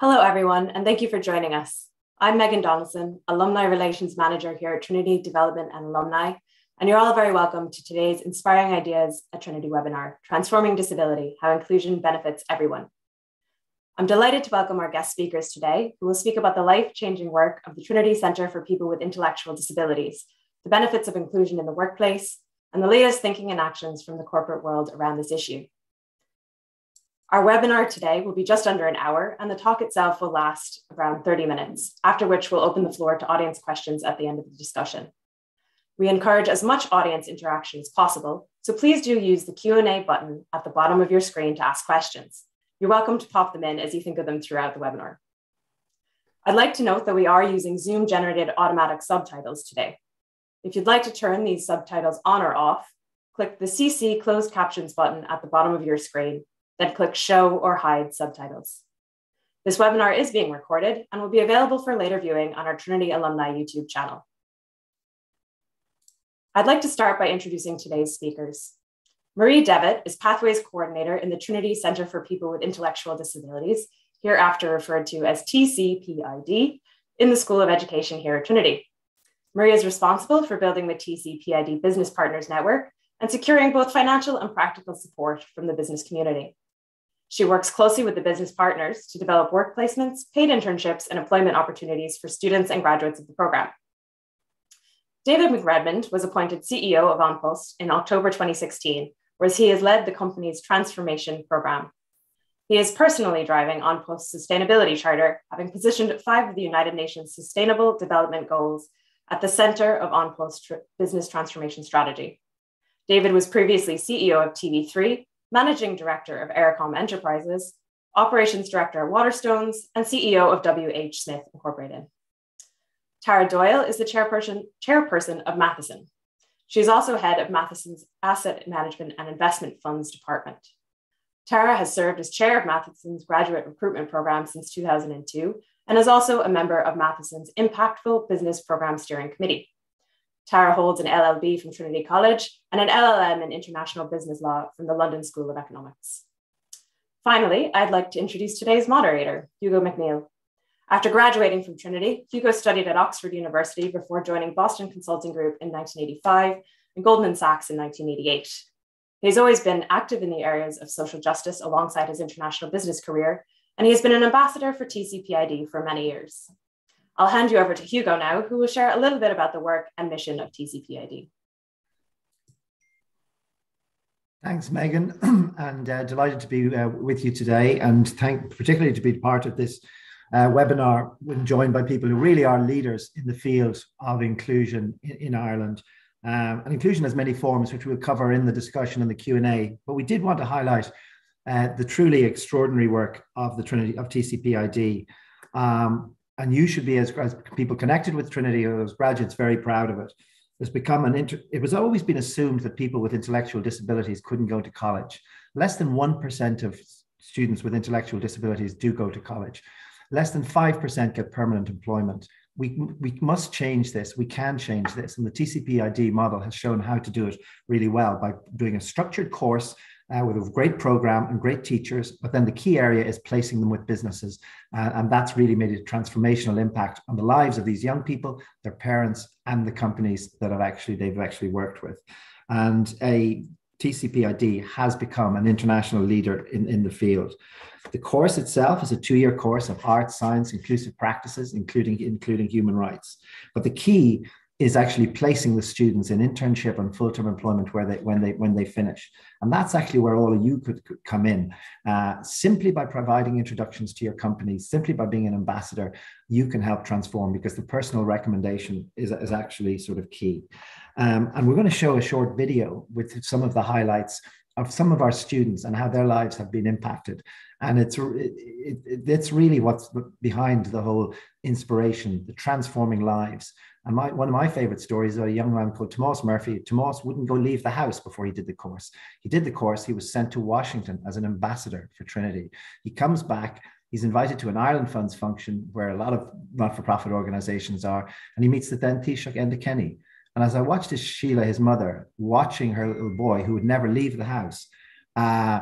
Hello, everyone, and thank you for joining us. I'm Megan Donaldson, Alumni Relations Manager here at Trinity Development and Alumni, and you're all very welcome to today's Inspiring Ideas at Trinity webinar, Transforming Disability, How Inclusion Benefits Everyone. I'm delighted to welcome our guest speakers today, who will speak about the life-changing work of the Trinity Centre for People with Intellectual Disabilities, the benefits of inclusion in the workplace, and the latest thinking and actions from the corporate world around this issue. Our webinar today will be just under an hour, and the talk itself will last around 30 minutes, after which we'll open the floor to audience questions at the end of the discussion. We encourage as much audience interaction as possible, so please do use the Q&A button at the bottom of your screen to ask questions. You're welcome to pop them in as you think of them throughout the webinar. I'd like to note that we are using Zoom generated automatic subtitles today. If you'd like to turn these subtitles on or off, click the CC closed captions button at the bottom of your screen then click Show or Hide Subtitles. This webinar is being recorded and will be available for later viewing on our Trinity Alumni YouTube channel. I'd like to start by introducing today's speakers. Marie Devitt is Pathways Coordinator in the Trinity Center for People with Intellectual Disabilities, hereafter referred to as TCPID, in the School of Education here at Trinity. Marie is responsible for building the TCPID Business Partners Network and securing both financial and practical support from the business community. She works closely with the business partners to develop work placements, paid internships, and employment opportunities for students and graduates of the program. David McRedmond was appointed CEO of An Post in October 2016, whereas he has led the company's transformation program. He is personally driving An Post's sustainability charter, having positioned five of the United Nations Sustainable Development Goals at the center of An Post's business transformation strategy. David was previously CEO of TV3 Managing Director of Eircom Enterprises, Operations Director at Waterstones, and CEO of WH Smith Incorporated. Tara Doyle is the chairperson, chairperson of Matheson. She is also head of Matheson's Asset Management and Investment Funds Department. Tara has served as chair of Matheson's graduate recruitment program since 2002 and is also a member of Matheson's Impactful Business Program Steering Committee. Tara holds an LLB from Trinity College and an LLM in International Business Law from the London School of Economics. Finally, I'd like to introduce today's moderator, Hugo MacNeill. After graduating from Trinity, Hugo studied at Oxford University before joining Boston Consulting Group in 1985 and Goldman Sachs in 1988. He's always been active in the areas of social justice alongside his international business career, and he has been an ambassador for TCPID for many years. I'll hand you over to Hugo now, who will share a little bit about the work and mission of TCPID. Thanks, Megan, and uh, delighted to be uh, with you today, and thank particularly to be part of this uh, webinar, joined by people who really are leaders in the field of inclusion in, in Ireland. Um, and inclusion has many forms, which we'll cover in the discussion and the Q and A. But we did want to highlight uh, the truly extraordinary work of the Trinity of TCPID. Um, and you should be as, as people connected with Trinity or as graduates very proud of it. It's become an inter, it was always been assumed that people with intellectual disabilities couldn't go to college. Less than 1% of students with intellectual disabilities do go to college. Less than 5% get permanent employment. We, we must change this. We can change this. And the TCPID model has shown how to do it really well by doing a structured course uh, with a great program and great teachers. But then the key area is placing them with businesses. Uh, and that's really made a transformational impact on the lives of these young people, their parents, and the companies that have actually they've actually worked with. And a TCPID has become an international leader in, in the field. The course itself is a two-year course of art, science, inclusive practices, including, including human rights. But the key is actually placing the students in internship and full-term employment where they when they when they finish. And that's actually where all of you could, could come in. Uh, simply by providing introductions to your company simply by being an ambassador you can help transform because the personal recommendation is, is actually sort of key. Um, and we're going to show a short video with some of the highlights of some of our students and how their lives have been impacted and it's it, it, it's really what's behind the whole inspiration the transforming lives and my, one of my favorite stories is a young man called Tomas Murphy. Tomas wouldn't go leave the house before he did the course. He did the course. He was sent to Washington as an ambassador for Trinity. He comes back. He's invited to an Ireland Funds function where a lot of not-for-profit organizations are, and he meets the then Taoiseach Enda Kenny. And as I watched his Sheila, his mother, watching her little boy who would never leave the house, uh,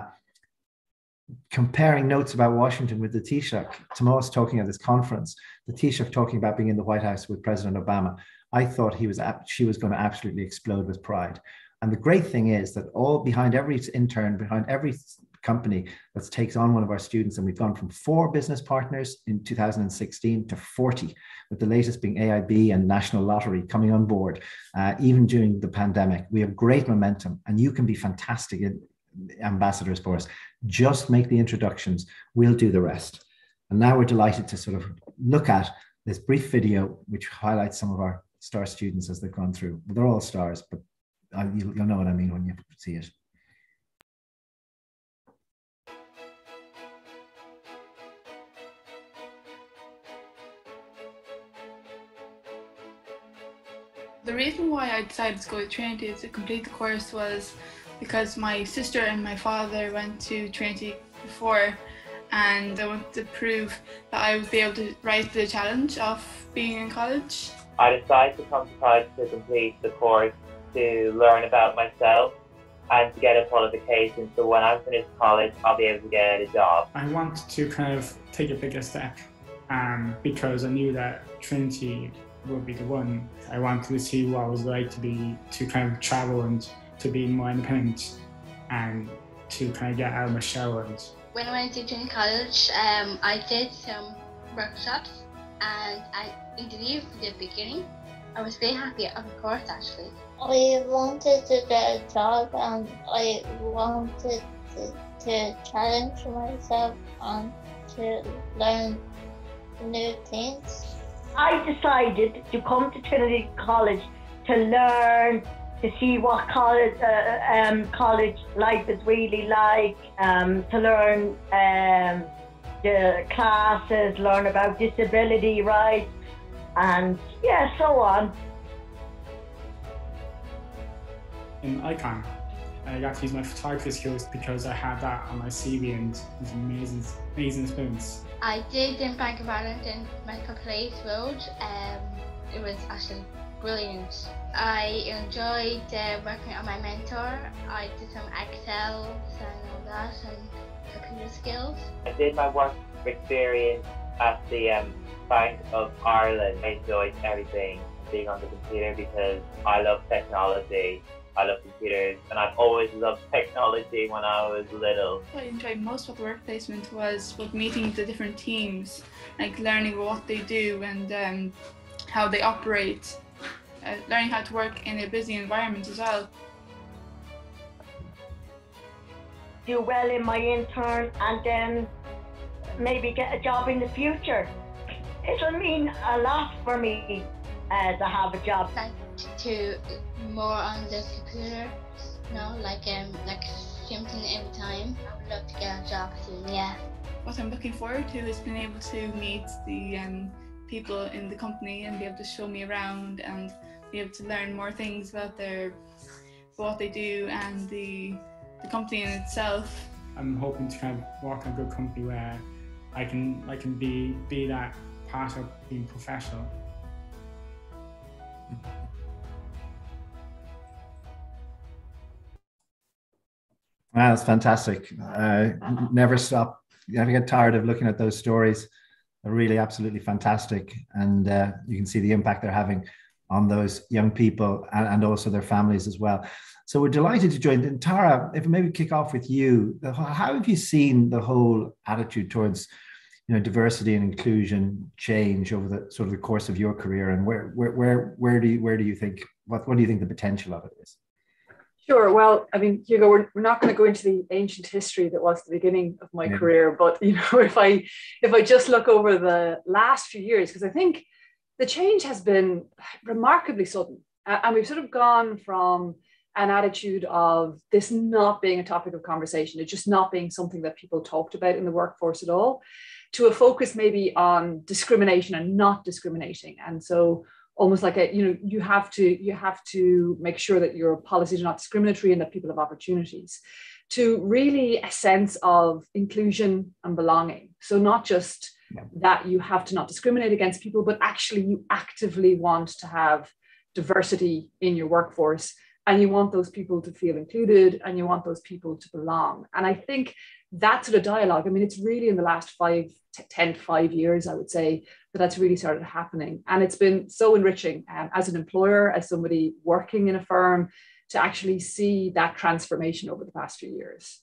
comparing notes about Washington with the Taoiseach, Tomas talking at this conference, the Taoiseach talking about being in the White House with President Obama, I thought he was she was going to absolutely explode with pride. And the great thing is that all behind every intern, behind every company that takes on one of our students, and we've gone from four business partners in 2016 to 40, with the latest being AIB and National Lottery coming on board, uh, even during the pandemic. We have great momentum, and you can be fantastic ambassadors for us. Just make the introductions, we'll do the rest. And now we're delighted to sort of look at this brief video, which highlights some of our star students as they've gone through. They're all stars, but uh, you'll, you'll know what I mean when you see it. The reason why I decided to go to Trinity to complete the course was because my sister and my father went to Trinity before and I wanted to prove that I would be able to rise to the challenge of being in college. I decided to come to college to complete the course to learn about myself and to get a qualification so when I finish college I'll be able to get a job. I want to kind of take a bigger step um, because I knew that Trinity would be the one. I wanted to see what it was like to be to kind of travel and to be more independent and to kind of get out of my shell. And when I went to junior college, um, I did some workshops and I interviewed for the beginning. I was very happy of course actually. I wanted to get a job and I wanted to, to challenge myself and to learn new things. I decided to come to Trinity College to learn to see what college uh, um, college life is really like, um, to learn um, the classes, learn about disability rights, and yeah, so on. In Icon, I got to use my photography skills because I had that on my CV and it was amazing, amazing experience. I did in Bank of Ireland in Medical Place Road. Um, it was actually brilliant. I enjoyed uh, working on my mentor. I did some Excel and all that and computer skills. I did my work experience at the um, Bank of Ireland. I enjoyed everything being on the computer because I love technology. I love computers and I've always loved technology when I was little. What I enjoyed most about the work placement was with meeting the different teams, like learning what they do and um, how they operate uh, learning how to work in a busy environment as well. Do well in my intern and then maybe get a job in the future. It'll mean a lot for me uh, to have a job. Like to more on the computer, you know, like um, like something every time. I would love to get a job soon. Yeah. What I'm looking forward to is being able to meet the um, people in the company and be able to show me around and be able to learn more things about their what they do and the the company in itself. I'm hoping to kind of work in a good company where I can I can be be that part of being professional. Wow, that's fantastic. Uh, never stop. You never get tired of looking at those stories. They're really absolutely fantastic. And uh, you can see the impact they're having on those young people and, and also their families as well. So we're delighted to join. And Tara, if maybe kick off with you, how have you seen the whole attitude towards you know diversity and inclusion change over the sort of the course of your career and where where where, where do you where do you think what, what do you think the potential of it is Sure. Well, I mean, Hugo, we're, we're not going to go into the ancient history that was the beginning of my yeah. career, but you know, if I if I just look over the last few years, because I think the change has been remarkably sudden. and we've sort of gone from an attitude of this not being a topic of conversation, it just not being something that people talked about in the workforce at all, to a focus maybe on discrimination and not discriminating. And so almost like a, you know, you have to, you have to make sure that your policies are not discriminatory and that people have opportunities to really a sense of inclusion and belonging. So not just that you have to not discriminate against people, but actually you actively want to have diversity in your workforce and you want those people to feel included and you want those people to belong. And I think that sort of dialogue, I mean, it's really in the last five, 10 to five years, I would say, that that's really started happening. And it's been so enriching um, as an employer, as somebody working in a firm, to actually see that transformation over the past few years.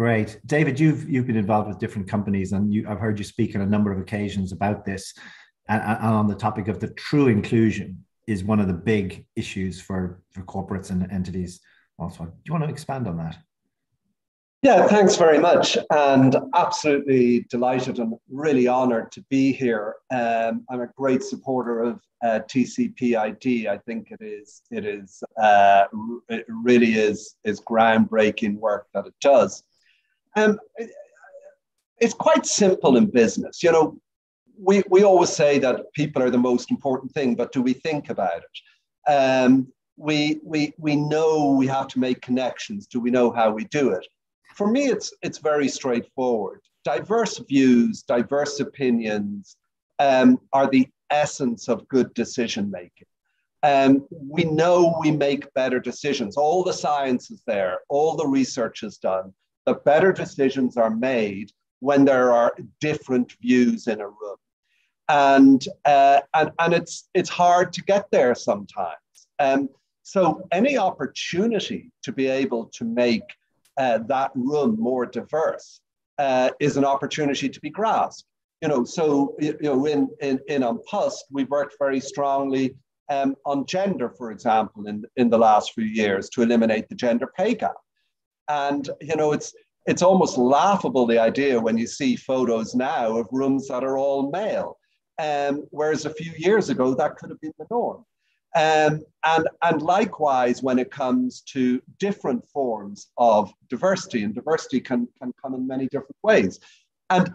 Great, David. You've you've been involved with different companies, and you, I've heard you speak on a number of occasions about this, and, and on the topic of the true inclusion is one of the big issues for for corporates and entities. Also, do you want to expand on that? Yeah, thanks very much. And absolutely delighted and really honored to be here. Um, I'm a great supporter of uh, TCPID. I think it is, it is, uh, it really is, is groundbreaking work that it does. Um, it's quite simple in business. You know, we, we always say that people are the most important thing, but do we think about it? Um, we, we, we know we have to make connections. Do we know how we do it? for me, it's it's very straightforward. Diverse views, diverse opinions um, are the essence of good decision making. Um, we know we make better decisions. All the science is there, all the research is done. The better decisions are made when there are different views in a room. And, uh, and, and it's, it's hard to get there sometimes. Um, so, any opportunity to be able to make uh, that room more diverse uh, is an opportunity to be grasped. You know, so you know, in in in An Post, we've worked very strongly um, on gender, for example, in in the last few years to eliminate the gender pay gap. And you know, it's it's almost laughable the idea when you see photos now of rooms that are all male, um, whereas a few years ago that could have been the norm. Um, and, and likewise, when it comes to different forms of diversity, and diversity can, can come in many different ways. And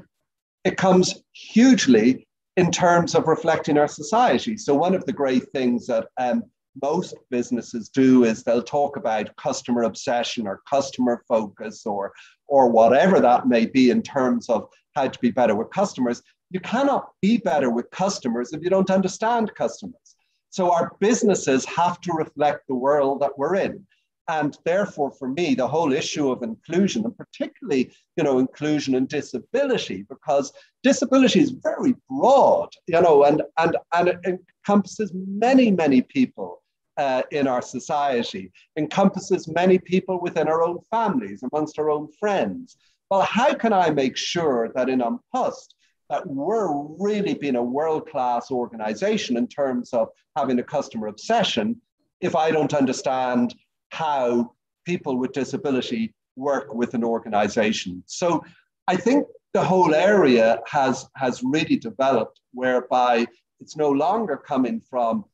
it comes hugely in terms of reflecting our society. So, one of the great things that um, most businesses do is they'll talk about customer obsession or customer focus or, or whatever that may be in terms of how to be better with customers. You cannot be better with customers if you don't understand customers. So our businesses have to reflect the world that we're in. And therefore, for me, the whole issue of inclusion, and particularly, you know, inclusion and disability, because disability is very broad, you know, and and and it encompasses many, many people uh, in our society, encompasses many people within our own families, amongst our own friends. Well, how can I make sure that in An Post that we're really being a world class organization in terms of having a customer obsession if I don't understand how people with disability work with an organization. So I think the whole area has, has really developed whereby it's no longer coming from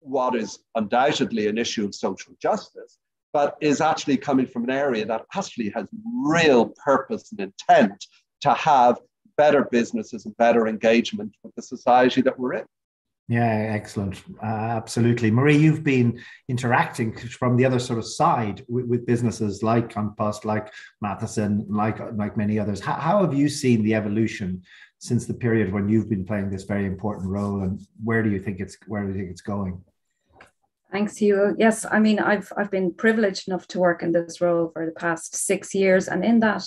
what is undoubtedly an issue of social justice, but is actually coming from an area that actually has real purpose and intent to have better businesses and better engagement with the society that we're in. Yeah, excellent. Uh, absolutely. Marie, you've been interacting from the other sort of side with, with businesses like An Post, like Matheson, like, like many others. How, how have you seen the evolution since the period when you've been playing this very important role and where do you think it's where do you think it's going? Thanks, Hugh. Yes, I mean I've I've been privileged enough to work in this role for the past six years, and in that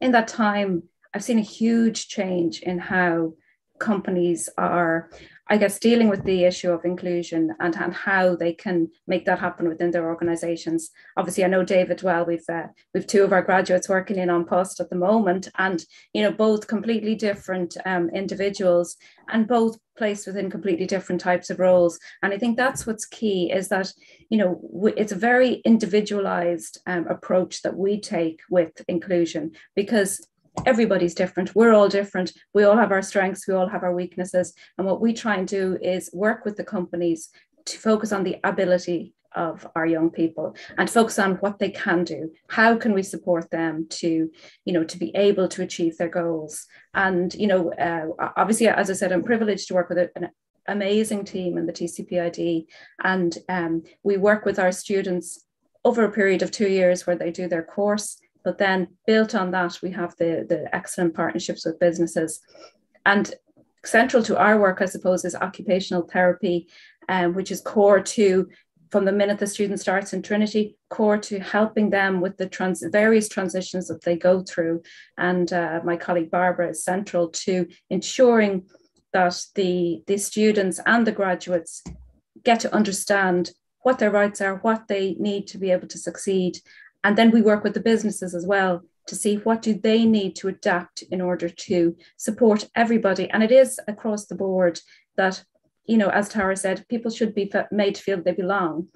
in that time, I've seen a huge change in how companies are I guess dealing with the issue of inclusion and, and how they can make that happen within their organizations. Obviously, I know David well. We've uh, we've two of our graduates working in An Post at the moment, and you know both completely different um, individuals and both placed within completely different types of roles. And I think that's what's key is that you know it's a very individualized um, approach that we take with inclusion because everybody's different. We're all different. We all have our strengths, we all have our weaknesses. And what we try and do is work with the companies to focus on the ability of our young people and focus on what they can do how can we support them to you know to be able to achieve their goals and you know uh, obviously as i said i'm privileged to work with an amazing team in the tcpid and um, we work with our students over a period of two years where they do their course but then built on that, we have the, the excellent partnerships with businesses. And central to our work, I suppose, is occupational therapy, um, which is core to from the minute the student starts in Trinity, core to helping them with the trans- various transitions that they go through. And uh, my colleague Barbara is central to ensuring that the, the students and the graduates get to understand what their rights are, what they need to be able to succeed. And then we work with the businesses as well to see what do they need to adapt in order to support everybody. And it is across the board that, you know, as Tara said, people should be made to feel they belong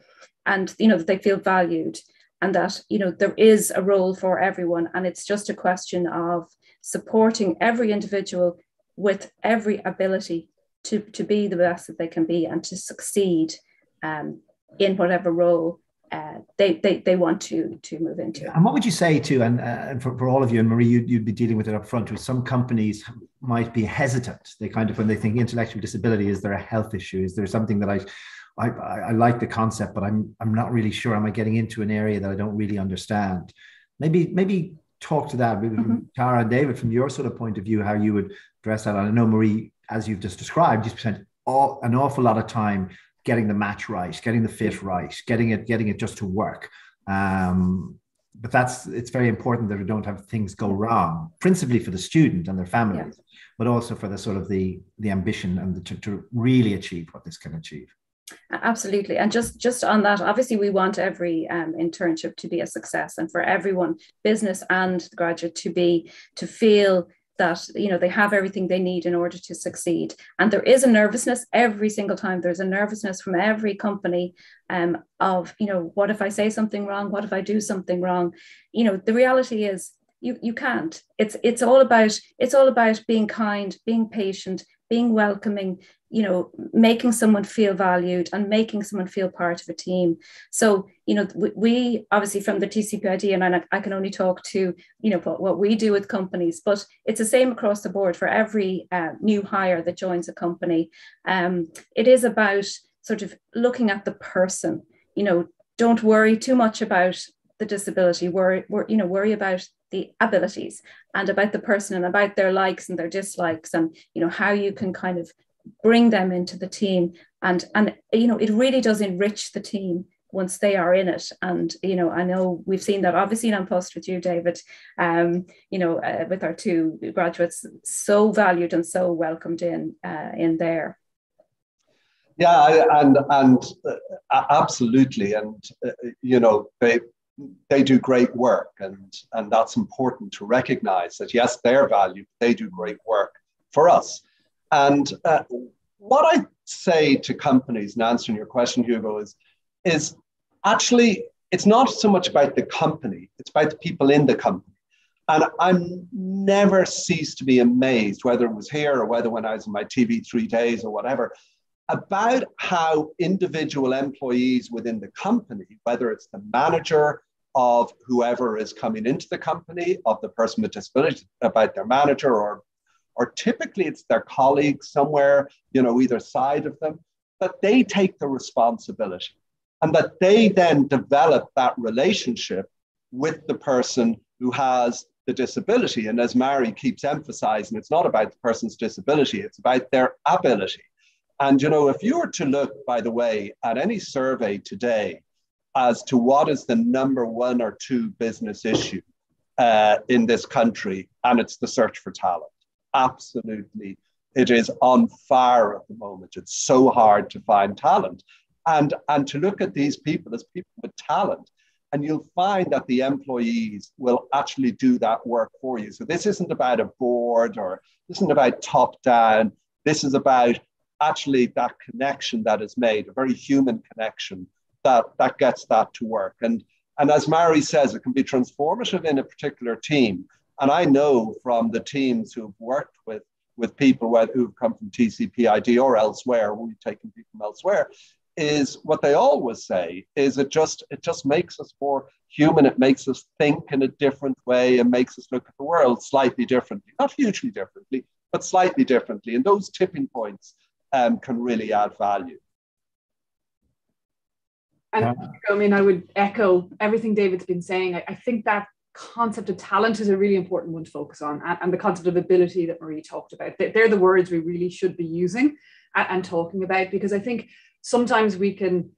and, you know, that they feel valued and that, you know, there is a role for everyone. And it's just a question of supporting every individual with every ability to, to be the best that they can be and to succeed um, in whatever role uh, they, they they want to to move into. And what would you say to and, uh, and for, for all of you and Marie, you'd, you'd be dealing with it up front. With some companies might be hesitant. They kind of when they think intellectual disability, is there a health issue? Is there something that I I, I like the concept, but I'm I'm not really sure. Am I getting into an area that I don't really understand? Maybe maybe talk to that, mm-hmm. Tara and David, from your sort of point of view, how you would address that. And I know Marie, as you've just described, you spent all, an awful lot of time getting the match right, getting the fit right, getting it, getting it just to work. Um, but that's it's very important that we don't have things go wrong, principally for the student and their families, yeah. but also for the sort of the the ambition and the, to, to really achieve what this can achieve. Absolutely, and just just on that, obviously, we want every um, internship to be a success, and for everyone, business and graduate, to be to feel that you know they have everything they need in order to succeed. And there is a nervousness every single time. There's a nervousness from every company um, of you know what if i say something wrong? What if i do something wrong? You know the reality is you you can't. It's it's all about it's all about being kind being patient being welcoming you know making someone feel valued and making someone feel part of a team. So you know we, we obviously from the tcpid and I, I, can only talk to you know what, what, we do with companies but it's the same across the board for every uh, new hire that joins a company. Um, it is about sort of looking at the person you know don't worry too much about the disability worry, worry you know worry about the abilities and about the person and about their likes and their dislikes and you know how you can kind of bring them into the team. And and you know it really does enrich the team once they are in it. And you know i know we've seen that obviously in An Post with you david. Um you know uh, with our two graduates so valued and so welcomed in uh, in there. Yeah and and uh, absolutely. And uh, you know they they do great work. And and that's important to recognize that yes they're valued they do great work for us and uh, what I say to companies, in answering your question, Hugo, is, is actually it's not so much about the company, it's about the people in the company. And I'm never cease to be amazed, whether it was here or whether when I was in my TV3 days or whatever, about how individual employees within the company, whether it's the manager of whoever is coming into the company, of the person with disability, about their manager or or typically it's their colleagues somewhere, you know, either side of them, that they take the responsibility and that they then develop that relationship with the person who has the disability. And as Mary keeps emphasizing, it's not about the person's disability, it's about their ability. And, you know, if you were to look, by the way, at any survey today as to what is the number one or two business issue uh, in this country, and it's the search for talent absolutely, it is on fire at the moment. It's so hard to find talent. And, and to look at these people as people with talent, and you'll find that the employees will actually do that work for you. So this isn't about a board or this isn't about top down. This is about actually that connection that is made, a very human connection that, that gets that to work. And, and as Mary says, it can be transformative in a particular team. And I know from the teams who've worked with, with people who've come from TCPID or elsewhere, we've taken people from elsewhere, is what they always say is it just it just makes us more human. It makes us think in a different way and makes us look at the world slightly differently. Not hugely differently but slightly differently. And those tipping points um, can really add value. And i mean i would echo everything david's been saying. I, I think that concept of talent is a really important one to focus on and, and the concept of ability that marie talked about. They're the words we really should be using and, and talking about because i think sometimes we can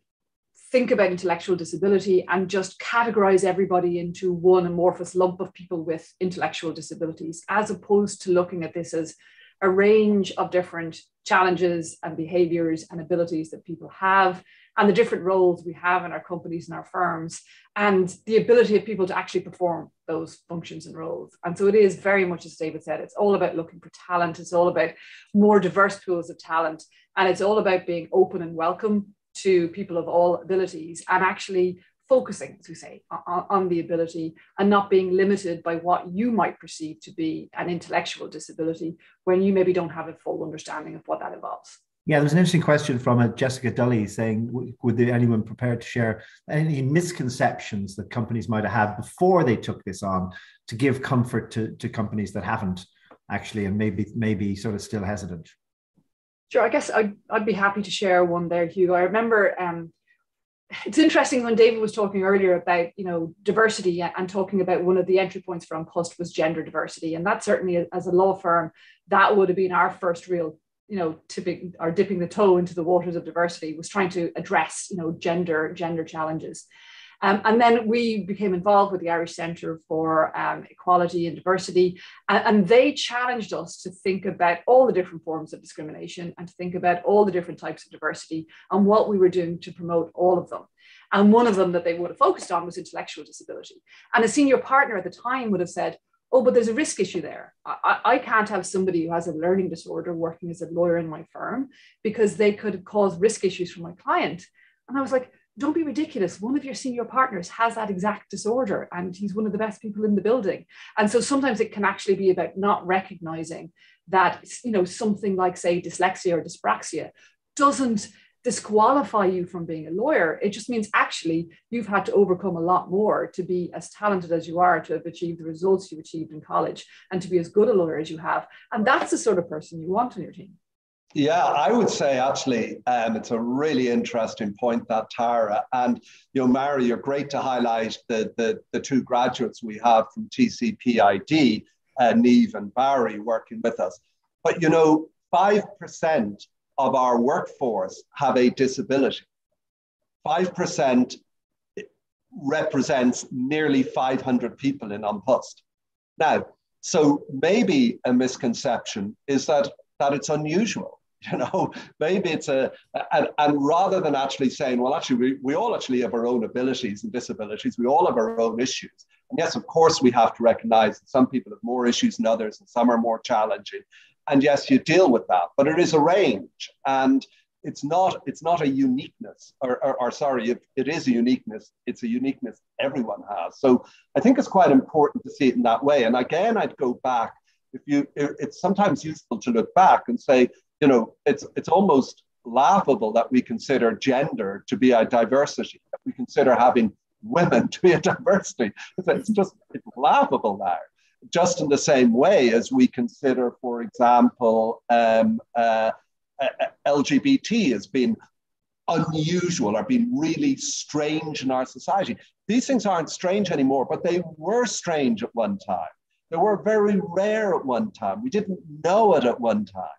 think about intellectual disability and just categorize everybody into one amorphous lump of people with intellectual disabilities, as opposed to looking at this as a range of different challenges and behaviors and abilities that people have and the different roles we have in our companies and our firms and the ability of people to actually perform those functions and roles. And so it is very much, as David said, it's all about looking for talent. It's all about more diverse pools of talent. And it's all about being open and welcome to people of all abilities and actually focusing, as we say, on, on, the ability and not being limited by what you might perceive to be an intellectual disability when you maybe don't have a full understanding of what that involves. Yeah, there's an interesting question from a uh, Jessica Dully saying, would there anyone prepared to share any misconceptions that companies might have had before they took this on to give comfort to, to companies that haven't actually and maybe maybe sort of still hesitant? Sure, I guess I'd, I'd be happy to share one there, Hugo. I remember um, it's interesting when David was talking earlier about you know diversity and talking about one of the entry points for Post was gender diversity, and that certainly as a law firm that would have been our first real you know, tipping or dipping the toe into the waters of diversity was trying to address, you know, gender gender challenges. Um, and then we became involved with the Irish Centre for um, Equality and Diversity, and, and, they challenged us to think about all the different forms of discrimination and to think about all the different types of diversity and what we were doing to promote all of them. And one of them that they would have focused on was intellectual disability. And a senior partner at the time would have said, oh, but there's a risk issue there. I, I can't have somebody who has a learning disorder working as a lawyer in my firm because they could cause risk issues for my client. And I was like, don't be ridiculous. One of your senior partners has that exact disorder and he's one of the best people in the building. And so sometimes it can actually be about not recognizing that, you know, something like, say, dyslexia or dyspraxia doesn't disqualify you from being a lawyer. It just means actually you've had to overcome a lot more to be as talented as you are, to have achieved the results you've achieved in college, and to be as good a lawyer as you have. And that's the sort of person you want on your team. Yeah, I would say actually um, it's a really interesting point that Tara and you know Mary, you're great to highlight the the, the two graduates we have from TCPID, uh, Neve and Barry, working with us. But you know, five percent of our workforce have a disability. 5% represents nearly 500 people in An Now, so maybe a misconception is that, that it's unusual. You know, maybe it's a, and, and rather than actually saying, well, actually, we, we all actually have our own abilities and disabilities, we all have our own issues. And yes, of course, we have to recognize that some people have more issues than others and some are more challenging and yes you deal with that but it is a range. And it's not it's not a uniqueness or, or, or sorry it, it is a uniqueness. It's a uniqueness everyone has. So i think it's quite important to see it in that way. And again i'd go back if you it's sometimes useful to look back and say you know it's it's almost laughable that we consider gender to be a diversity that we consider having women to be a diversity. It's just it's laughable now just in the same way as we consider, for example, um, uh, uh LGBT as being unusual or being really strange in our society. These things aren't strange anymore, but they were strange at one time. They were very rare at one time. We didn't know it at one time.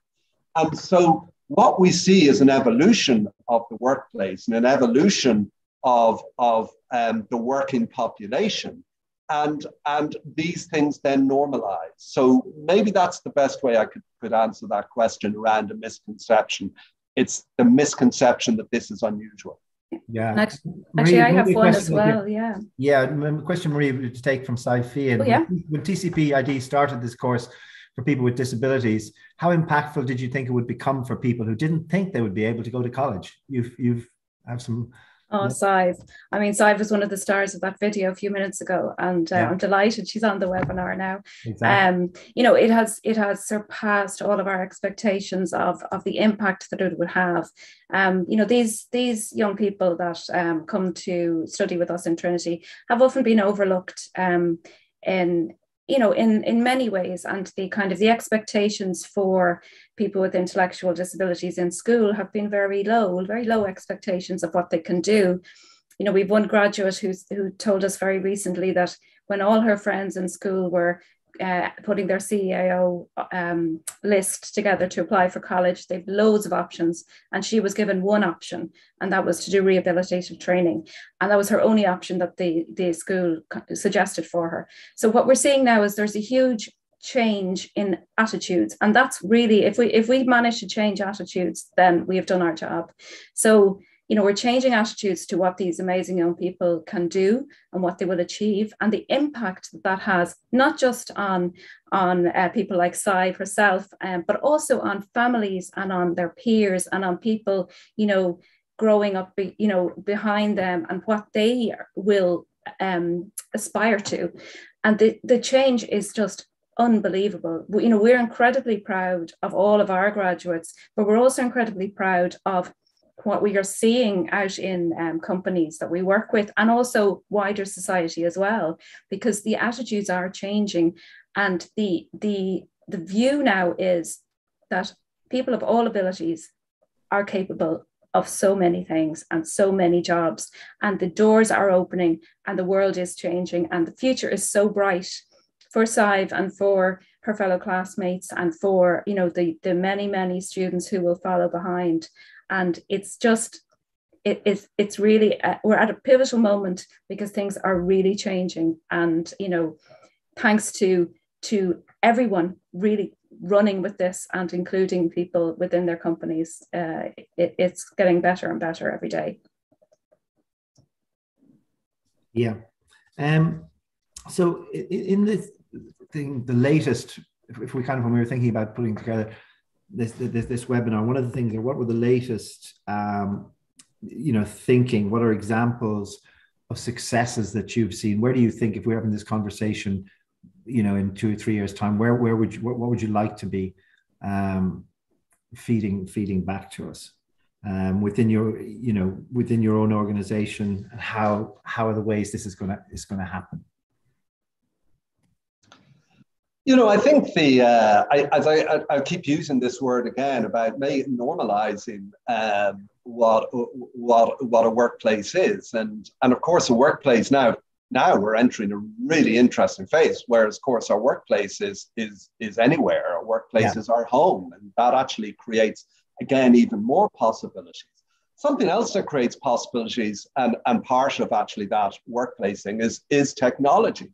And so, what we see is an evolution of the workplace and an evolution of, of um, the working population and and these things then normalize. So maybe that's the best way i could, could answer that question around a misconception. It's the misconception that this is unusual. Yeah. Actually, Marie, i have one as well yeah. Yeah question marie to take from Safi oh, and oh, yeah. when tcp id started this course for people with disabilities how impactful did you think it would become for people who didn't think they would be able to go to college? You've you've have some Oh, Sive. I mean, Sive was one of the stars of that video a few minutes ago, and uh, yeah. I'm delighted she's on the webinar now. Exactly. Um, you know, it has it has surpassed all of our expectations of of the impact that it would have. Um, you know, these these young people that um, come to study with us in Trinity have often been overlooked um, in you know in in many ways and the kind of the expectations for people with intellectual disabilities in school have been very low very low expectations of what they can do. You know we've one graduate who's who told us very recently that when all her friends in school were uh, putting their CAO um, list together to apply for college. They've loads of options, and she was given one option, and that was to do rehabilitative training, and that was her only option that the the school suggested for her. So what we're seeing now is there's a huge change in attitudes and that's really if we if we manage to change attitudes then we have done our job so you know we're changing attitudes to what these amazing young people can do and what they will achieve and the impact that that has not just on on uh, people like Sai herself um, but also on families and on their peers and on people you know growing up you know behind them and what they will um, aspire to and the, the change is just unbelievable. You know, we're incredibly proud of all of our graduates, but we're also incredibly proud of what we are seeing out in um, companies that we work with and also wider society as well, because the attitudes are changing. And the, the, the view now is that people of all abilities are capable of so many things and so many jobs and the doors are opening and the world is changing and the future is so bright for Sive and for her fellow classmates and for you know the the many many students who will follow behind and it's just it, it's it's really a, we're at a pivotal moment because things are really changing. And you know thanks to to everyone really running with this and including people within their companies uh, it, it's getting better and better every day. Yeah. Um so in this thing, the latest, if, we kind of, when we were thinking about putting together this, this, this webinar, one of the things, what were the latest, um, you know, thinking, what are examples of successes that you've seen? Where do you think, if we're having this conversation, you know, in two or three years time, where, where would you, what, what would you like to be um, feeding, feeding back to us? Um, within your you know within your own organization and how how are the ways this is going to is going to happen you know, I think the uh, I, as I, I keep using this word again about normalizing um, what what what a workplace is, and and of course a workplace now now we're entering a really interesting phase. Whereas, of course, our workplace is is is anywhere. Our workplace yeah. is our home, and that actually creates again even more possibilities. Something else that creates possibilities, and and part of actually that workplacing is is technology.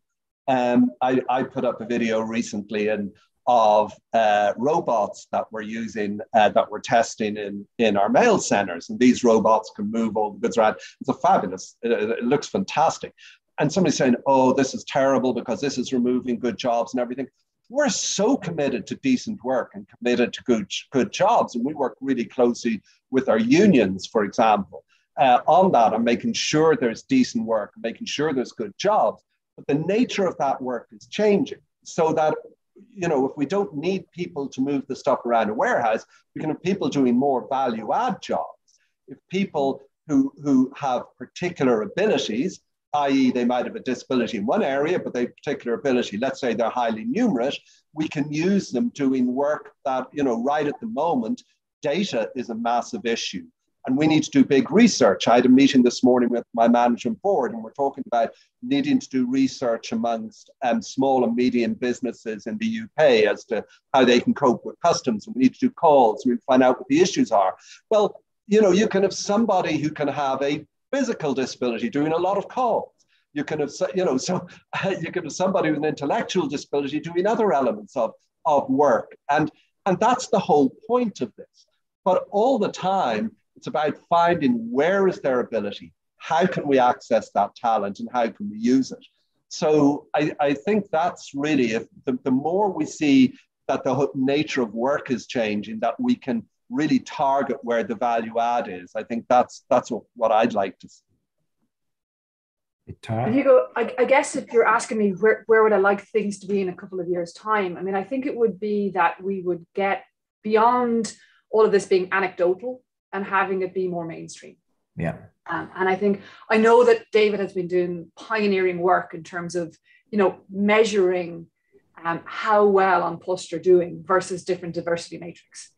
Um, I, I put up a video recently and of uh, robots that we're using, uh, that we're testing in, in our mail centers. And these robots can move all the goods around. It's a fabulous, it, it looks fantastic. And somebody's saying, oh, this is terrible because this is removing good jobs and everything. We're so committed to decent work and committed to good, good jobs. And we work really closely with our unions, for example, uh, on that and making sure there's decent work, making sure there's good jobs. But the nature of that work is changing so that, you know, if we don't need people to move the stuff around a warehouse, we can have people doing more value add jobs. If people who, who have particular abilities, i.e., they might have a disability in one area, but they have particular ability, let's say they're highly numerate, we can use them doing work that, you know, right at the moment, data is a massive issue and we need to do big research. I had a meeting this morning with my management board, and we're talking about needing to do research amongst um, small and medium businesses in the UK as to how they can cope with customs. And we need to do calls, we find out what the issues are. Well, you know, you can have somebody who can have a physical disability doing a lot of calls. You can have, you know, so you can have somebody with an intellectual disability doing other elements of, of work. And, and that's the whole point of this. But all the time, it's about finding where is their ability, how can we access that talent, and how can we use it. So I, I think that's really if the, the more we see that the nature of work is changing, that we can really target where the value add is. I think that's that's what, what I'd like to see. If you go, I, I, guess if you're asking me where, where would I like things to be in a couple of years' time, I mean, I think it would be that we would get beyond all of this being anecdotal and having it be more mainstream. Yeah. Um, and I think I know that David has been doing pioneering work in terms of you know measuring um, how well An Post are doing versus different diversity matrix.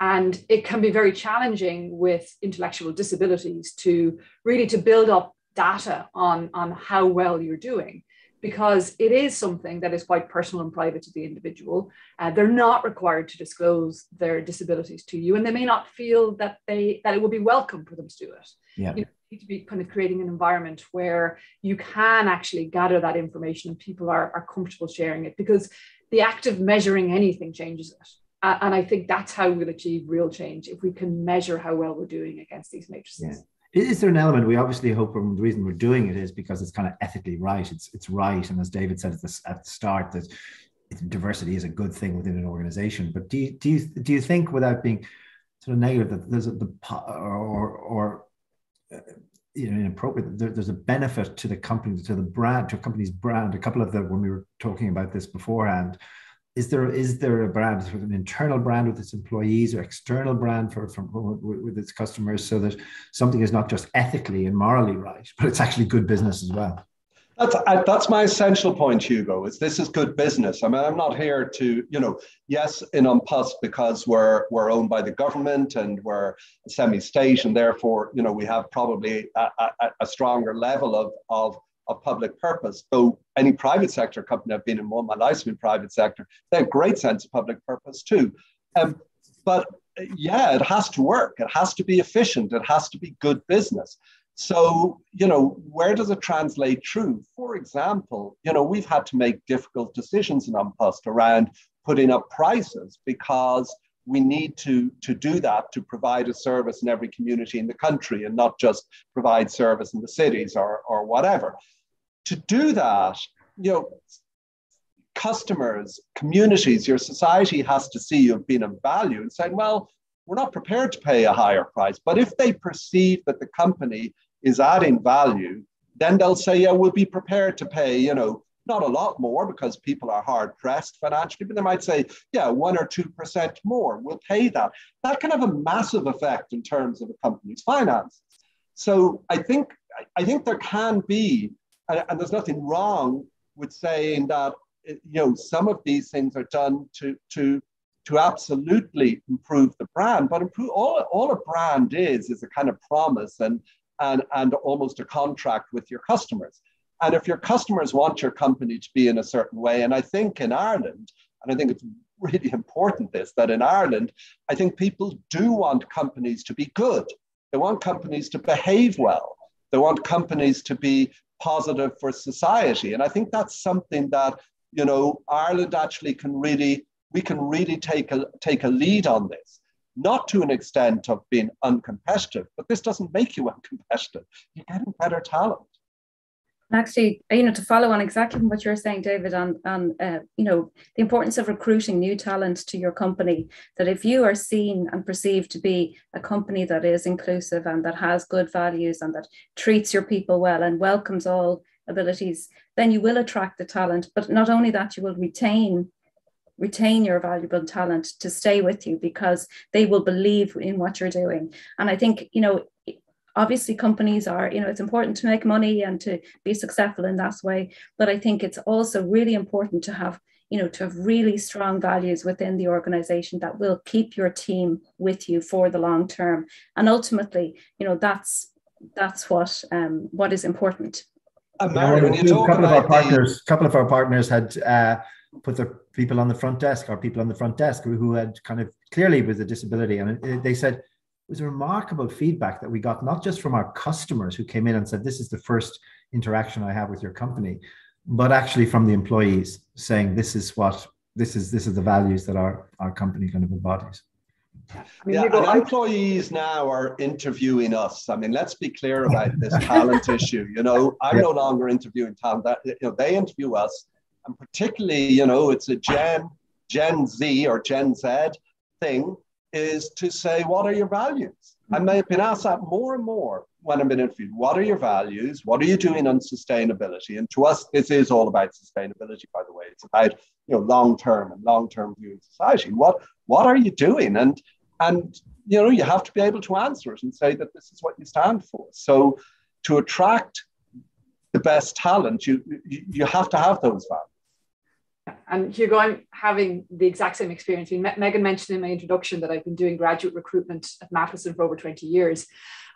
And it can be very challenging with intellectual disabilities to really to build up data on, on how well you're doing because it is something that is quite personal and private to the individual. Uh, they're not required to disclose their disabilities to you, and they may not feel that they that it would be welcome for them to do it. Yeah. You need to be kind of creating an environment where you can actually gather that information and people are, are comfortable sharing it because the act of measuring anything changes it. Uh, and I think that's how we'll achieve real change if we can measure how well we're doing against these matrices. Yeah. Is there an element we obviously hope from the reason we're doing it is because it's kind of ethically right. It's it's right, and as David said at the, at the start, that diversity is a good thing within an organization. But do you do you do you think, without being sort of negative, that there's a, the or or uh, you know inappropriate, there, there's a benefit to the company, to the brand, to a company's brand. A couple of the when we were talking about this beforehand, is there is there a brand, sort of an internal brand with its employees or external brand for from with its customers, so that something is not just ethically and morally right, but it's actually good business as well? That's that's my essential point, Hugo. Is this is good business? I mean, I'm not here to, you know, yes, in An Post because we're we're owned by the government and we're semi-state, and therefore, you know, we have probably a, a, a stronger level of of of public purpose. Though any private sector company I've been in all my life in private sector, they have great sense of public purpose too. Um, but yeah, it has to work. It has to be efficient. It has to be good business. So, you know, where does it translate through? For example, you know, we've had to make difficult decisions in An around putting up prices because we need to, to do that to provide a service in every community in the country and not just provide service in the cities or, or whatever to do that, you know, customers, communities, your society has to see you've been of value and saying, well, we're not prepared to pay a higher price. But if they perceive that the company is adding value, then they'll say, yeah, we'll be prepared to pay, you know, not a lot more because people are hard pressed financially, but they might say, yeah, one or 2% more, we'll pay that. That can have a massive effect in terms of a company's finances. So I think I think there can be and, and there's nothing wrong with saying that eh, you know some of these things are done to to to absolutely improve the brand. But improve all, all a brand is is a kind of promise and and and almost a contract with your customers. And if your customers want your company to be in a certain way and i think in ireland and i think it's really important this that in ireland i think people do want companies to be good. They want companies to behave well. They want companies to be positive for society. And I think that's something that, you know, Ireland actually can really, we can really take a, take a lead on this. Not to an extent of being uncompetitive, but this doesn't make you uncompetitive. You're getting better talent actually, you know, to follow on exactly from what you're saying, David, on on uh, you know the importance of recruiting new talent to your company. That if you are seen and perceived to be a company that is inclusive and that has good values and that treats your people well and welcomes all abilities, then you will attract the talent. But not only that, you will retain retain your valuable talent to stay with you because they will believe in what you're doing. And I think you know obviously companies are you know it's important to make money and to be successful in that way but i think it's also really important to have you know to have really strong values within the organization that will keep your team with you for the long term. And ultimately you know that's that's what um, what is important. A couple of our partners a couple of our partners had uh, put their people on the front desk or people on the front desk who had kind of clearly with a disability and they said was a remarkable feedback that we got, not just from our customers who came in and said, This is the first interaction I have with your company, but actually from the employees saying, This is what this is this is the values that our, our company kind of embodies. I mean, yeah, and employees now are interviewing us. I mean, let's be clear about this talent issue. You know, I'm yeah. no longer interviewing talent. That you know, they interview us, and particularly, you know, it's a Gen Gen Z or Gen Z thing is to say, what are your values? I may have been asked that more and more when I've been interviewed. What are your values? What are you doing on sustainability? And to us, this is all about sustainability, by the way. It's about you know long-term and long-term view in society. What what are you doing? And and you know, you have to be able to answer it and say that this is what you stand for. So to attract the best talent, you you, you have to have those values and Hugo, I'm having the exact same experience. I mean, Megan mentioned in my introduction that I've been doing graduate recruitment at Matheson for over 20 years.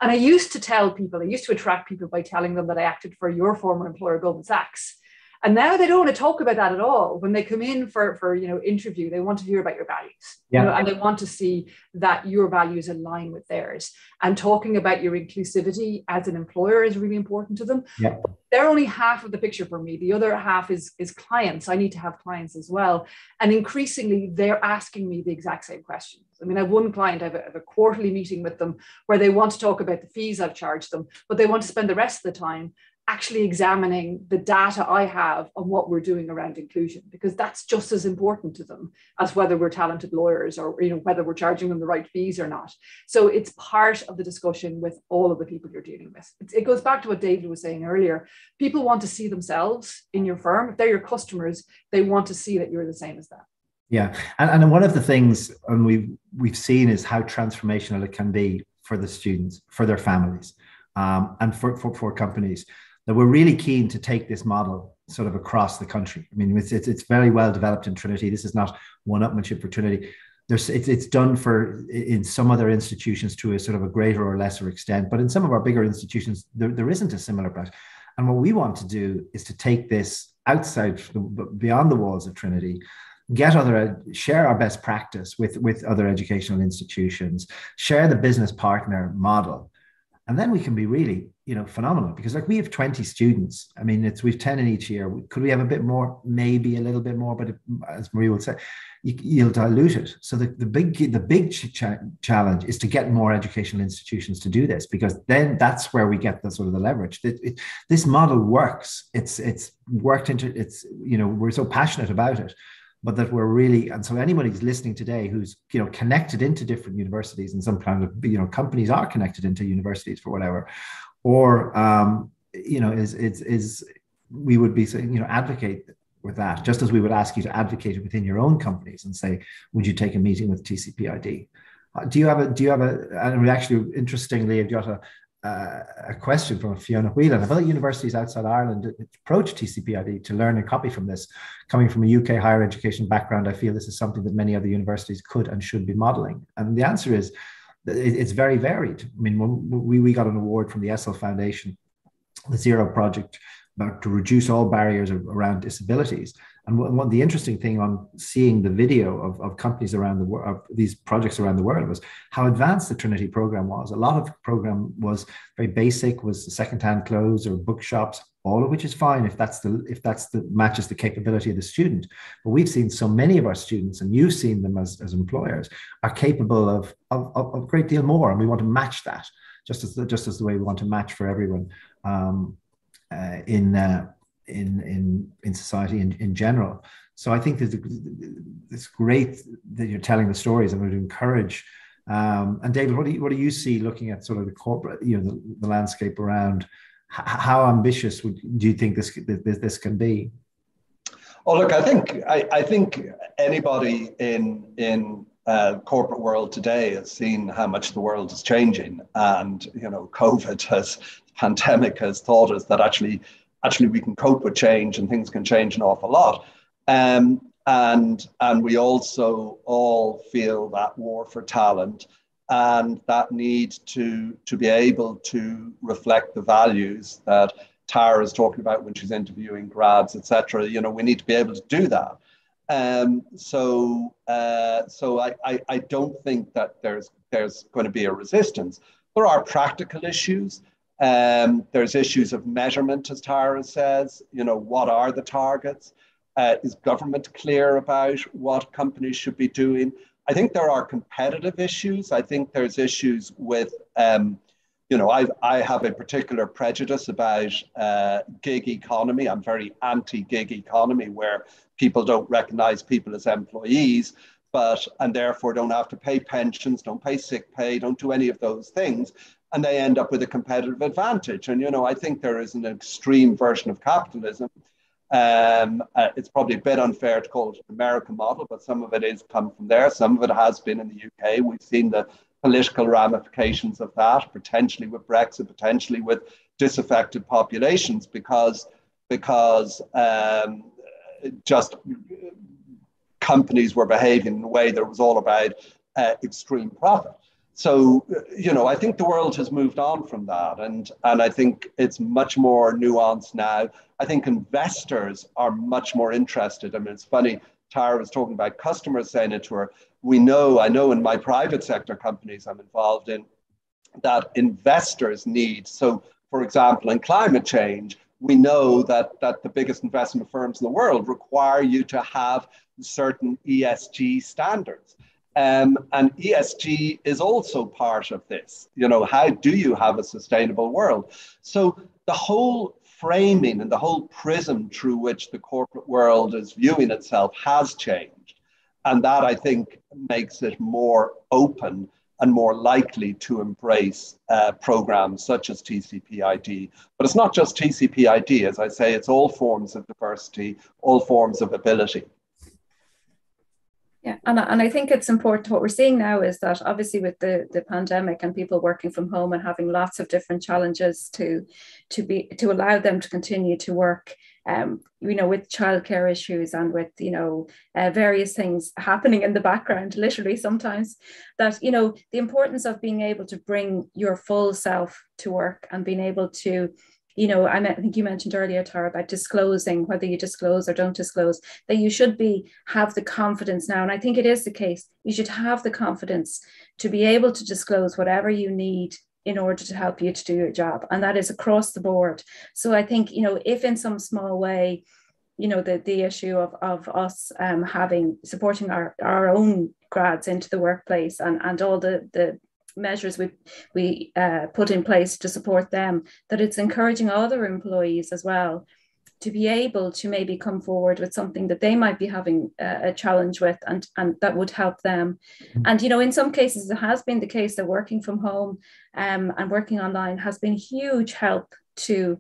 And I used to tell people, I used to attract people by telling them that I acted for your former employer, Goldman Sachs. And now they don't want to talk about that at all. When they come in for, for you know, interview, they want to hear about your values. Yeah. You know, and they want to see that your values align with theirs. And talking about your inclusivity as an employer is really important to them. Yeah. They're only half of the picture for me. The other half is, is clients. I need to have clients as well. And increasingly, they're asking me the exact same questions. I mean, I have one client, I have, a, I have a quarterly meeting with them where they want to talk about the fees I've charged them, but they want to spend the rest of the time actually examining the data I have on what we're doing around inclusion, because that's just as important to them as whether we're talented lawyers or you know whether we're charging them the right fees or not. So it's part of the discussion with all of the people you're dealing with. It goes back to what David was saying earlier. People want to see themselves in your firm. If they're your customers, they want to see that you're the same as them. Yeah, and, and one of the things and we've we've seen is how transformational it can be for the students, for their families, um, and for, for for companies that we're really keen to take this model sort of across the country. I mean, it's, it's, it's very well developed in Trinity. This is not one-upmanship for Trinity. There's, it's, it's done for in some other institutions to a sort of a greater or lesser extent, but in some of our bigger institutions, there, there isn't a similar practice. And what we want to do is to take this outside, beyond the walls of Trinity, get other share our best practice with with other educational institutions share the business partner model and then we can be really you know phenomenal because like we have 20 students. I mean it's we've 10 in each year. Could we have a bit more? Maybe a little bit more but it, as marie would say you, will dilute it. So the, the big the big ch- challenge is to get more educational institutions to do this because then that's where we get the sort of the leverage. It, it, this model works. It's it's worked into it's you know we're so passionate about it but that we're really and so anybody who's listening today who's you know connected into different universities and sometimes you know companies are connected into universities for whatever or um, you know is is is we would be saying you know advocate with that just as we would ask you to advocate within your own companies and say would you take a meeting with tcpid uh, do you have a do you have a and we actually interestingly have got a uh, a question from Fiona Whelan. Have other universities outside Ireland approached TCPID to learn and copy from this? Coming from a UK higher education background, I feel this is something that many other universities could and should be modeling. And the answer is it's very varied. I mean, we, we got an award from the Essl Foundation, the Zero Project, about to reduce all barriers around disabilities. And one, the interesting thing on seeing the video of, of companies around the world, of these projects around the world, was how advanced the Trinity program was. A lot of the program was very basic, was second-hand clothes or bookshops, all of which is fine if that's the if that's the matches the capability of the student. But we've seen so many of our students, and you've seen them as, as employers, are capable of, of, of a great deal more, and we want to match that just as the, just as the way we want to match for everyone um, uh, in. Uh, in in in society in, in general. So I think that it's great that you're telling the stories. I'm going to encourage. Um, and David, what do you what do you see looking at sort of the corporate, you know, the, the landscape around? H- how ambitious would do you think this this, this can be? Oh, look, I think I, I think anybody in in uh, corporate world today has seen how much the world is changing, and you know, COVID has pandemic has taught us that actually actually we can cope with change and things can change an awful lot. Um, and and we also all feel that war for talent and that need to to be able to reflect the values that Tara is talking about when she's interviewing grads, etc. You know, we need to be able to do that. Um, so uh, so I, I, I don't think that there's there's going to be a resistance. There are practical issues. Um, there's issues of measurement, as Tara says. You know, what are the targets? Uh, is government clear about what companies should be doing? I think there are competitive issues. I think there's issues with, um, you know, I, I have a particular prejudice about uh, gig economy. I'm very anti gig economy where people don't recognize people as employees, but and therefore don't have to pay pensions, don't pay sick pay, don't do any of those things and they end up with a competitive advantage. And, you know, I think there is an extreme version of capitalism. Um, uh, it's probably a bit unfair to call it an American model, but some of it is come from there. Some of it has been in the UK. We've seen the political ramifications of that, potentially with Brexit, potentially with disaffected populations, because because um, just companies were behaving in a way that was all about uh, extreme profit. So you know i think the world has moved on from that and and i think it's much more nuanced now. I think investors are much more interested. I mean it's funny tara was talking about customers saying it to her. We know i know in my private sector companies i'm involved in that investors need so for example in climate change we know that that the biggest investment firms in the world require you to have certain esg standards um, and ESG is also part of this. You know, how do you have a sustainable world? So the whole framing and the whole prism through which the corporate world is viewing itself has changed. And that I think makes it more open and more likely to embrace uh, programs such as TCPID. But it's not just TCPID, as I say, it's all forms of diversity, all forms of ability. Yeah, and, and I think it's important. What we're seeing now is that obviously with the, the pandemic and people working from home and having lots of different challenges to to be to allow them to continue to work, um, you know, with childcare issues and with you know uh, various things happening in the background, literally sometimes, that you know the importance of being able to bring your full self to work and being able to you know, I, think you mentioned earlier, Tara, about disclosing whether you disclose or don't disclose, that you should be have the confidence now. And I think it is the case. You should have the confidence to be able to disclose whatever you need in order to help you to do your job. And that is across the board. So I think, you know, if in some small way, you know, the, the issue of, of us um, having supporting our, our own grads into the workplace and, and all the, the measures we we uh, put in place to support them that it's encouraging other employees as well to be able to maybe come forward with something that they might be having a, challenge with and and that would help them mm-hmm. and you know in some cases it has been the case that working from home um, and working online has been huge help to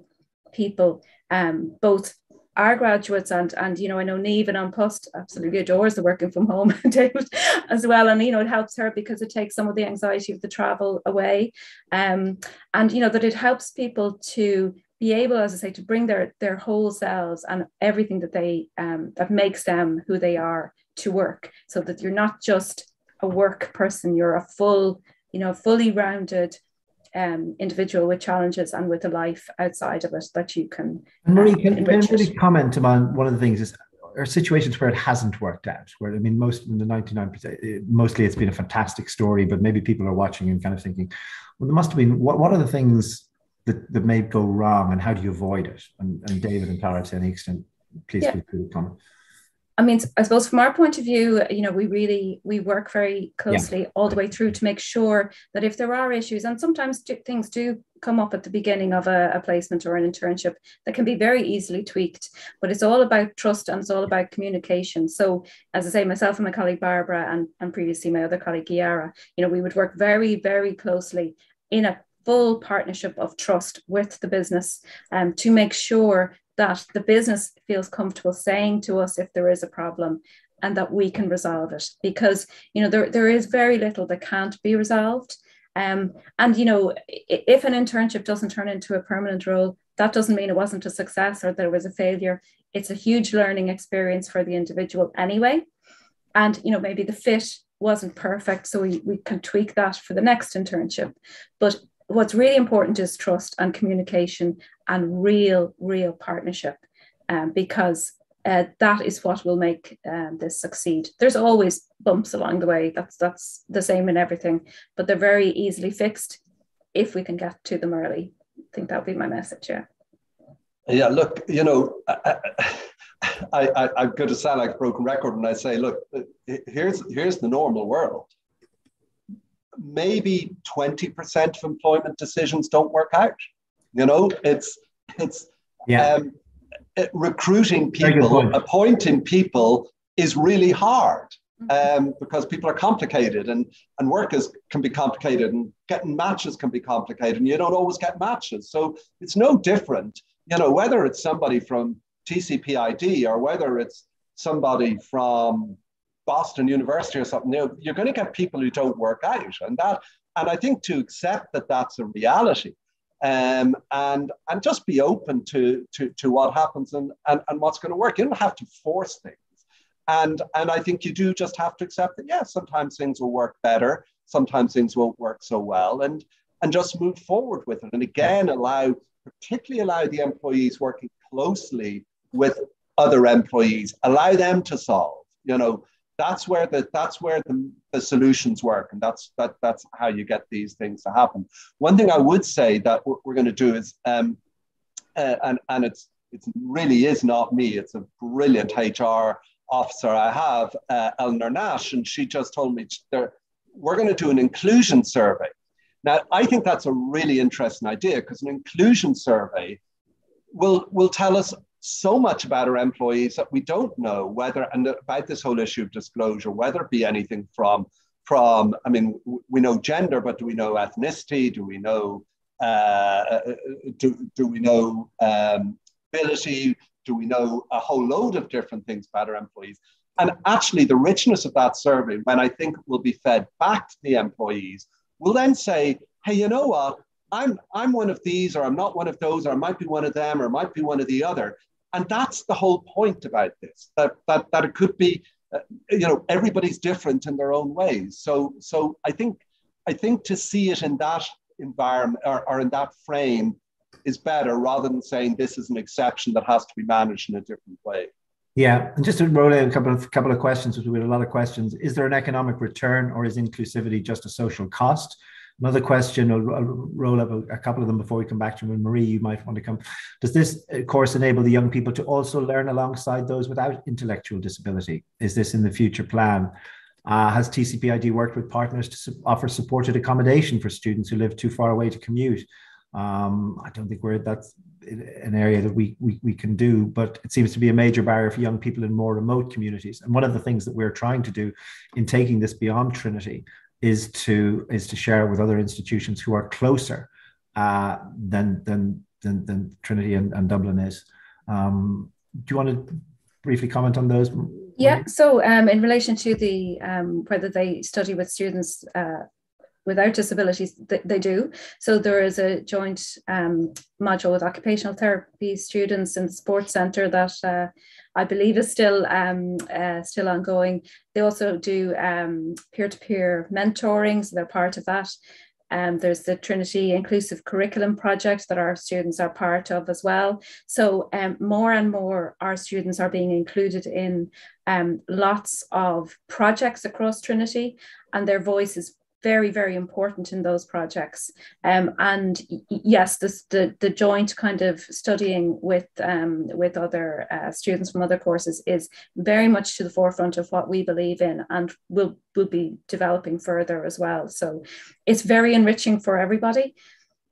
people um, both our graduates and and you know I know Neve and An Post absolutely adores the working from home David as well. And you know it helps her because it takes some of the anxiety of the travel away. Um and you know that it helps people to be able as I say to bring their their whole selves and everything that they um that makes them who they are to work. So that you're not just a work person you're a full you know fully rounded um, individual with challenges and with a life outside of it that you can. And Marie, can, um, can really comment on one of the things is are situations where it hasn't worked out where i mean most in the 99% mostly it's been a fantastic story but maybe people are watching and kind of thinking well there must have been what, what are the things that, that may go wrong and how do you avoid it and, and david and tara to any extent please yeah. feel free to comment I mean, I suppose from our point of view, you know, we really we work very closely yeah. all the way through to make sure that if there are issues, and sometimes do, things do come up at the beginning of a, a, placement or an internship that can be very easily tweaked. But it's all about trust and it's all about communication. So, as I say, myself and my colleague Barbara, and, and previously my other colleague Giara, you know, we would work very, very closely in a full partnership of trust with the business um, to make sure that the business feels comfortable saying to us if there is a problem and that we can resolve it. Because you know there, there is very little that can't be resolved. Um, and you know if an internship doesn't turn into a permanent role that doesn't mean it wasn't a success or there was a failure. It's a huge learning experience for the individual anyway. And you know maybe the fit wasn't perfect so we, we can tweak that for the next internship. But what's really important is trust and communication and real, real partnership um, because uh, that is what will make um, this succeed. There's always bumps along the way. That's that's the same in everything, but they're very easily fixed if we can get to them early. I think that would be my message. Yeah. Yeah. Look, you know, I, I, I, I'm going to sound like a broken record when I say, look, here's here's the normal world maybe 20% of employment decisions don't work out. You know, it's it's yeah. Um, recruiting people, appointing people is really hard mm-hmm. um, because people are complicated and, and workers can be complicated and getting matches can be complicated and you don't always get matches. So it's no different, you know, whether it's somebody from TCPID or whether it's somebody from Boston University or something, you know, you're going to get people who don't work out, and that, and I think to accept that that's a reality, um, and and just be open to to to what happens and and, and what's going to work. You don't have to force things, and and I think you do just have to accept that. Yeah, sometimes things will work better. sometimes things won't work so well, and and just move forward with it. And again, allow particularly allow the employees working closely with other employees, allow them to solve. You know, that's where the that's where the, the solutions work, and that's that that's how you get these things to happen. One thing I would say that we're, we're going to do is, um, uh, and and it's it really is not me. It's a brilliant HR officer I have, uh, Eleanor Nash, and she just told me we're going to do an inclusion survey. Now, I think that's a really interesting idea because an inclusion survey will, will tell us so much about our employees that we don't know whether, and about this whole issue of disclosure, whether it be anything from, from I mean, we know gender, but do we know ethnicity? Do we know, uh, uh, do, do we know um, ability? Do we know a whole load of different things about our employees? And actually, the richness of that survey, when I think will be fed back to the employees, will then say, hey, you know what? I'm, I'm one of these, or I'm not one of those, or I might be one of them, or I might be one of the other. And that's the whole point about this, that, that, that it could be, uh, you know, everybody's different in their own ways. So, so I think, I think to see it in that environment or, or in that frame is better rather than saying this is an exception that has to be managed in a different way. Yeah, and just to roll in a couple of couple of questions, because we had a lot of questions. Is there an economic return, or is inclusivity just a social cost? Another question, I'll, I'll roll up a, a, couple of them before we come back to you. Marie, you might want to come. Does this uh, course enable the young people to also learn alongside those without intellectual disability? Is this in the future plan? Uh, has TCPID worked with partners to su- offer supported accommodation for students who live too far away to commute? Um, I don't think we're that's an area that we, we we can do, but it seems to be a major barrier for young people in more remote communities. And one of the things that we're trying to do in taking this beyond Trinity is to is to share with other institutions who are closer uh, than, than than than Trinity and, and Dublin is. Um, do you want to briefly comment on those? Yeah. So, um, in relation to the um, whether they study with students uh, without disabilities, they, do. So there is a joint um, module with occupational therapy students in the sports centre that uh, I believe is still um, uh, still ongoing. They also do um, peer-to-peer mentoring, so they're part of that. Um, there's the Trinity Inclusive Curriculum Project that our students are part of as well. So um, more and more our students are being included in um, lots of projects across Trinity and their voice is very, very important in those projects. Um, and yes, this, the, the joint kind of studying with, um, with other uh, students from other courses is very much to the forefront of what we believe in and will will be developing further as well. So it's very enriching for everybody.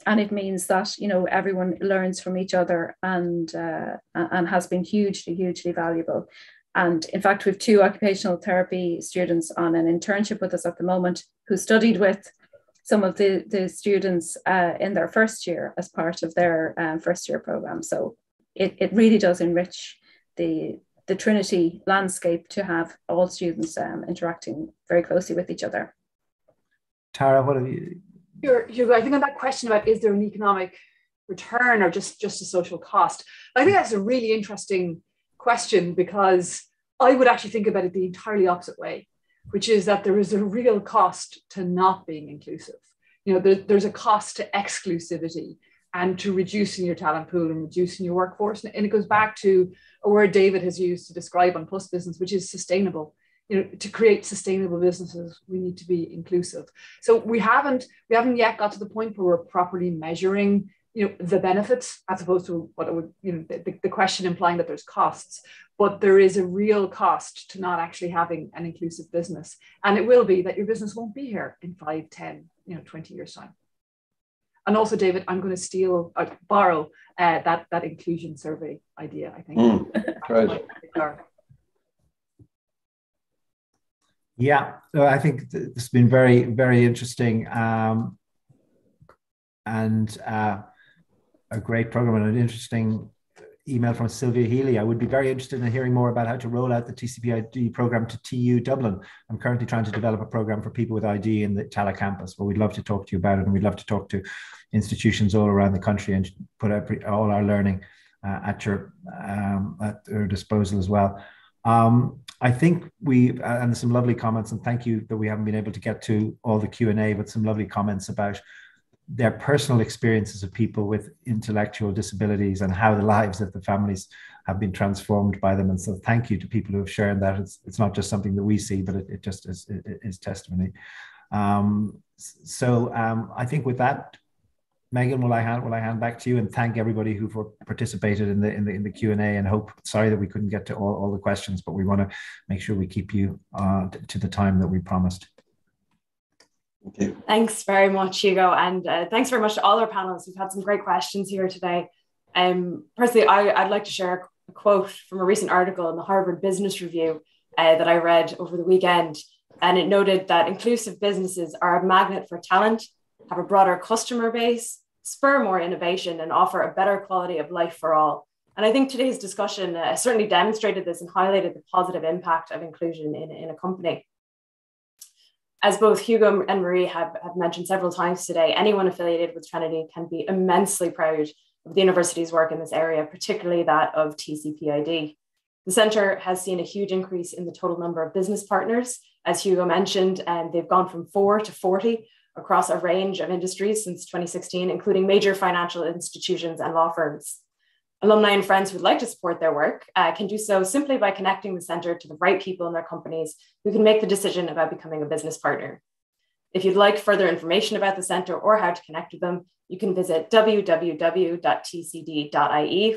And it means that you know everyone learns from each other and uh, and has been hugely hugely valuable. And in fact, we have two occupational therapy students on an internship with us at the moment who studied with some of the, the students uh, in their first year as part of their um, first year program. So it, it really does enrich the, the Trinity landscape to have all students um, interacting very closely with each other. Tara, what have you? You're, you're, I think on that question about is there an economic return or just, just a social cost, I think that's a really interesting question because I would actually think about it the entirely opposite way, which is that there is a real cost to not being inclusive. You know, there, there's a cost to exclusivity and to reducing your talent pool and reducing your workforce. And it goes back to a word David has used to describe An Post Business, which is sustainable. You know, to create sustainable businesses, we need to be inclusive. So we haven't we haven't yet got to the point where we're properly measuring you know the benefits as opposed to what it would you know the, the question implying that there's costs but there is a real cost to not actually having an inclusive business. And it will be that your business won't be here in 5 10 you know 20 years time. And also david i'm going to steal or uh, borrow uh, that that inclusion survey idea i think. Mm, right. yeah so i think it's been very very interesting um, and uh, a great program and an interesting email from Sylvia Healy. I would be very interested in hearing more about how to roll out the TCPID program to TU Dublin. I'm currently trying to develop a program for people with ID in the Tallaght campus, but we'd love to talk to you about it and we'd love to talk to institutions all around the country and put all our learning uh, at your um, at your disposal as well. Um, I think we and some lovely comments, and thank you that we haven't been able to get to all the Q and A, but some lovely comments about their personal experiences of people with intellectual disabilities and how the lives of the families have been transformed by them. And so, thank you to people who have shared that. It's, it's not just something that we see, but it, it just is, testimony. Um, so, um, I think with that, Megan, will I hand will I hand back to you and thank everybody who for participated in the in the in the Q and A and hope. Sorry that we couldn't get to all, all the questions, but we want to make sure we keep you uh, to the time that we promised. Okay. Thanks very much, Hugo, and uh, thanks very much to all our panelists. We've had some great questions here today. Um, personally, I, would like to share a quote from a recent article in the Harvard Business Review uh, that I read over the weekend, and it noted that inclusive businesses are a magnet for talent have a broader customer base, spur more innovation, and offer a better quality of life for all. And I think today's discussion uh, certainly demonstrated this and highlighted the positive impact of inclusion in, in a company. As both Hugo and Marie have, have mentioned several times today, anyone affiliated with Trinity can be immensely proud of the university's work in this area, particularly that of TCPID. The centre has seen a huge increase in the total number of business partners, as Hugo mentioned, and they've gone from four to 40 across a range of industries since 2016, including major financial institutions and law firms. Alumni and friends who'd like to support their work uh, can do so simply by connecting the center to the right people in their companies who can make the decision about becoming a business partner. If you'd like further information about the center or how to connect with them, you can visit www.tcd.ie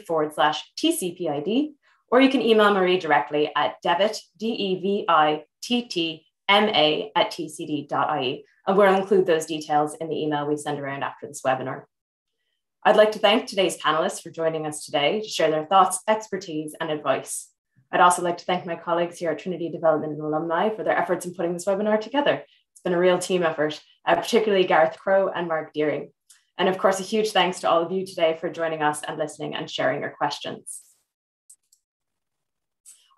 forward slash TCPID, or you can email Marie directly at devitt, D-E-V-I-T-T-M-A at tcd.ie and we'll include those details in the email we send around after this webinar. I'd like to thank today's panelists for joining us today to share their thoughts, expertise, and advice. I'd also like to thank my colleagues here at Trinity Development and Alumni for their efforts in putting this webinar together. It's been a real team effort, uh, particularly Gareth Crow and Mark Deering. And of course, a huge thanks to all of you today for joining us and listening and sharing your questions.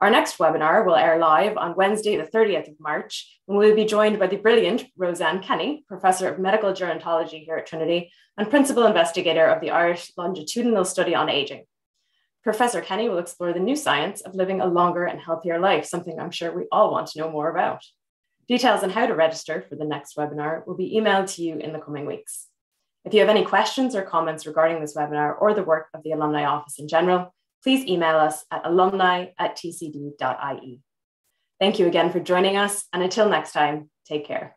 Our next webinar will air live on Wednesday, the 30th of March, when we'll be joined by the brilliant Rose Anne Kenny, Professor of Medical Gerontology here at Trinity and Principal Investigator of the Irish Longitudinal Study on Aging. Professor Kenny will explore the new science of living a longer and healthier life, something I'm sure we all want to know more about. Details on how to register for the next webinar will be emailed to you in the coming weeks. If you have any questions or comments regarding this webinar or the work of the Alumni Office in general, please email us at alumni at tcd.ie. Thank you again for joining us, and until next time, take care.